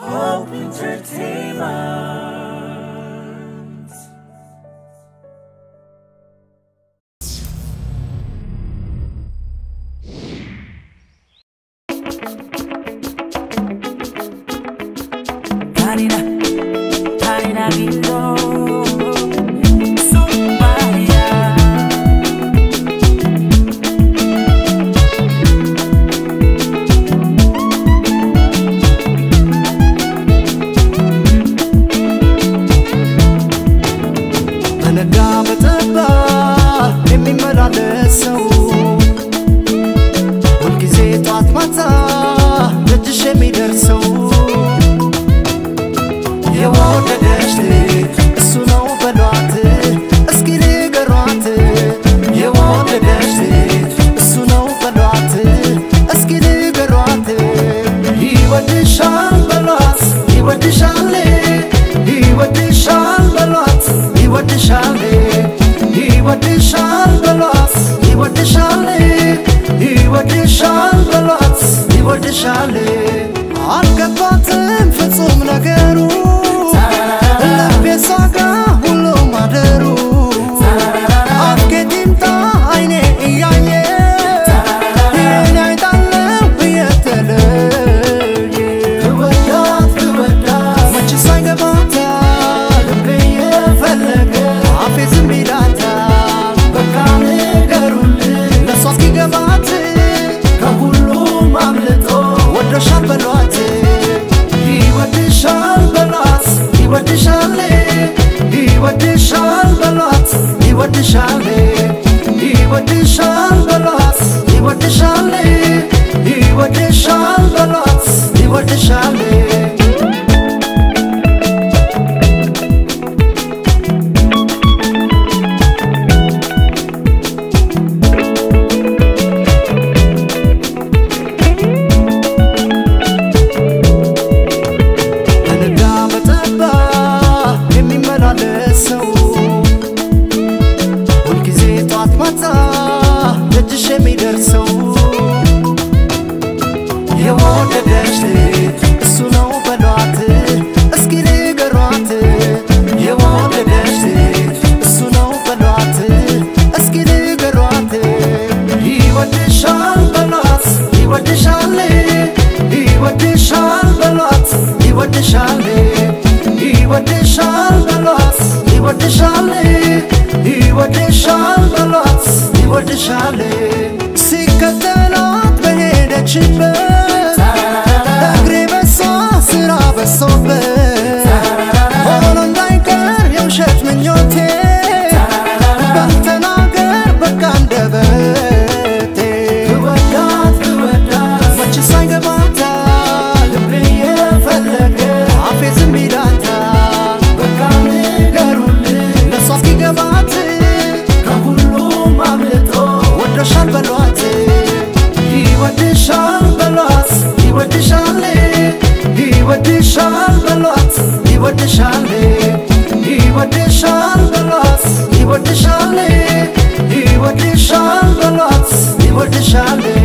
Hope Entertainment. Tanina, በነጋ በጠባ የሚመላለስ ሰው ሁልጊዜ ጧት ማታ ደጅሽ የሚደርሰው የወደደች ልጅ እሱ ነው በሏት እስኪ ንገሯት። የወደደች ልጅ እሱ ነው በሏት እስኪ ንገሯት። ይወድሻል ይወድሻል በሏት ይወድሻል ይወድሻል በሏት ይወድሻል። አልገባትም ಶಾಲೆ ಇವತ್ತೆ ಶಾಲ್ಬಲಾಸ್ ಇವತ್ತೆ ಶಾಲೆ ಇವತ್ತೆ ಶಾಲ್ಬಲಾಸ್ ಇವತ್ತೆ ಶಾಲೆ ይወድሻል ይወድሻል በሏት ይወድሻል ይወድሻል በሏት ይወድሻል። ሲከተላት በሄደችበት እግሬ በሷ ስራ በሶበት ಶಾಲೆ ಇವತ್ತೆ ಶಾಲಸ್ ಇವತ್ತೆ ಶಾಲೆ ಇವತ್ತೆ ಶಾಲಸ್ ಇವತ್ತೆ ಶಾಲೆ